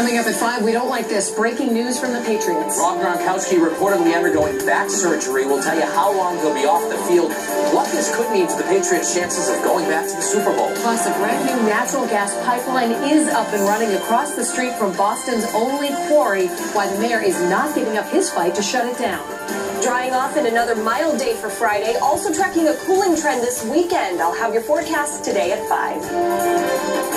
Coming up at 5, we don't like this. Breaking news from the Patriots. Rob Gronkowski reportedly undergoing back surgery. We'll tell you how long he'll be off the field, what this could mean to the Patriots' chances of going back to the Super Bowl. Plus, a brand new natural gas pipeline is up and running across the street from Boston's only quarry, why the mayor is not giving up his fight to shut it down. Drying off in another mild day for Friday, also tracking a cooling trend this weekend. I'll have your forecast today at 5.